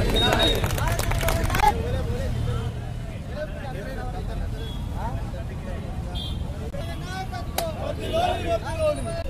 Thank you.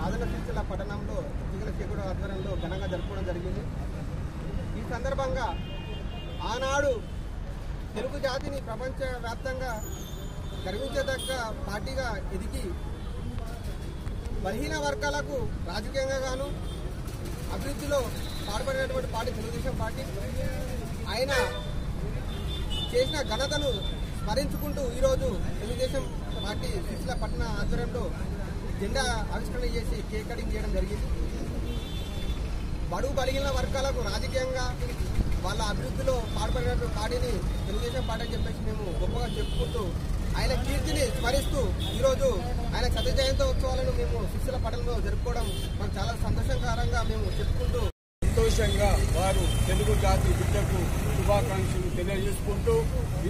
Rajanna Sircilla పట్టణంలో తిగల చేకూడ ఆధ్వర్యంలో ఘనంగా జరుపుకోవడం జరిగింది. ఈ సందర్భంగా ఆనాడు తెలుగు జాతిని ప్రపంచవ్యాప్తంగా గర్వించదగ్గ పార్టీగా ఎదిగి బలహీన వర్గాలకు రాజకీయంగా గాను అభివృద్ధిలో పాల్పడినటువంటి పార్టీ తెలుగుదేశం పార్టీ. ఆయన చేసిన ఘనతను స్మరించుకుంటూ ఈరోజు తెలుగుదేశం పార్టీ శిశుల పట్టణ ఆధ్వర్యంలో జెండా ఆవిష్కరణ చేసి కేక్ కటింగ్ చేయడం జరిగింది. బడుగు బలిగిన వర్గాలకు రాజకీయంగా వాళ్ళ అభివృద్ధిలో పాల్పడినటువంటి పార్టీని తెలుగుదేశం పార్టీ అని చెప్పేసి మేము గొప్పగా చెప్పుకుంటూ ఆయన కీర్తిని స్మరిస్తూ ఈరోజు ఆయన శత జయంతి ఉత్సవాలను మేము శిశుల పట్టణంలో జరుపుకోవడం మాకు చాలా సంతోషకరంగా మేము చెప్పుకుంటూ సంతోషంగా వారు తెలుగు జాతి బిడ్డకు శుభాకాంక్షలు తెలియజేసుకుంటూ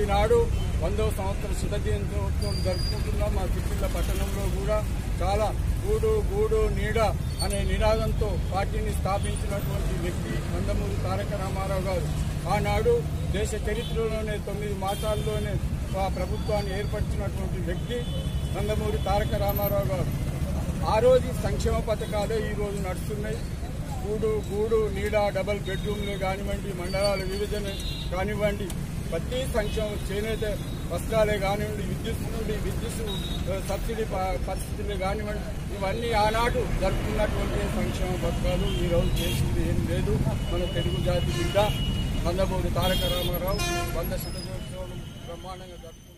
ఈనాడు వందవ సంవత్సర శుభదినోత్సవం జరుపుకుంటున్నాం. మా సిరిసిల్ల పట్టణంలో కూడా చాలా గూడు గూడు నీడ అనే నినాదంతో పార్టీని స్థాపించినటువంటి వ్యక్తి నందమూరి తారక రామారావు గారు. ఆనాడు దేశ చరిత్రలోనే తొమ్మిది మాసాల్లోనే ఆ ప్రభుత్వాన్ని ఏర్పరిచినటువంటి వ్యక్తి నందమూరి తారక రామారావు గారు. ఆ రోజు సంక్షేమ పథకాలే ఈ రోజు నడుస్తున్నాయి. గూడు గూడు నీడ డబల్ బెడ్రూమ్లు కానివ్వండి మండలాల విభజన కానివ్వండి ప్రతి సంక్షేమం చేనేత వస్త్రాలే కానివ్వండి విద్యుత్ నుండి విద్యుత్ సబ్సిడీ పరిస్థితులు కానివ్వండి ఇవన్నీ ఆనాడు జరుపుకున్నటువంటి సంక్షేమ పథకాలు ఈ చేసింది ఏం లేదు. మన తెలుగు జాతి బిడ్డ నందమూరి తారక రామారావు వంద శతకోత్సవం బ్రహ్మాండంగా జరుపుకుంటున్నారు